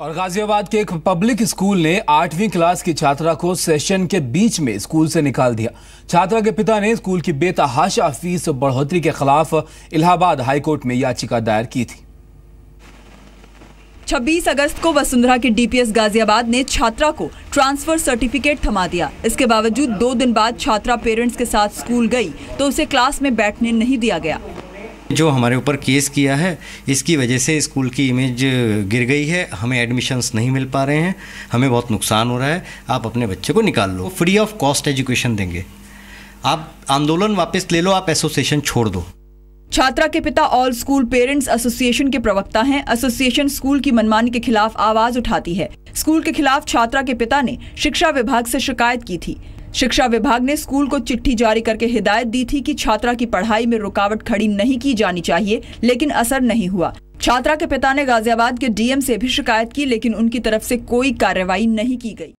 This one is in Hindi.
और गाजियाबाद के एक पब्लिक स्कूल ने आठवीं क्लास की छात्रा को सेशन के बीच में स्कूल से निकाल दिया। छात्रा के पिता ने स्कूल की बेतहाशा फ़ीस बढ़ोतरी के खिलाफ इलाहाबाद हाईकोर्ट में याचिका दायर की थी। 26 अगस्त को वसुंधरा के डीपीएस गाजियाबाद ने छात्रा को ट्रांसफ़र सर्टिफिकेट थमा दिया। इसके बावजूद दो दिन बाद छात्रा पेरेंट्स के साथ स्कूल गई तो उसे क्लास में बैठने नहीं दिया गया। जो हमारे ऊपर केस किया है, इसकी वजह से स्कूल की इमेज गिर गई है। हमें एडमिशन्स नहीं मिल पा रहे हैं। हमें बहुत नुकसान हो रहा है। आप अपने बच्चे को निकाल लो। फ्री ऑफ़ कॉस्ट एजुकेशन देंगे। आप आंदोलन वापस ले लो। आप एसोसिएशन छोड़ दो। छात्रा के पिता ऑल स्कूल पेरेंट्स एसोसिएशन के प्रवक्ता हैं। एसोसिएशन स्कूल की मनमानी के खिलाफ आवाज़ उठाती है। स्कूल के खिलाफ छात्रा के पिता ने शिक्षा विभाग से शिकायत की थी। शिक्षा विभाग ने स्कूल को चिट्ठी जारी करके हिदायत दी थी कि छात्रा की पढ़ाई में रुकावट खड़ी नहीं की जानी चाहिए, लेकिन असर नहीं हुआ। छात्रा के पिता ने गाजियाबाद के डीएम से भी शिकायत की, लेकिन उनकी तरफ़ से कोई कार्रवाई नहीं की गई।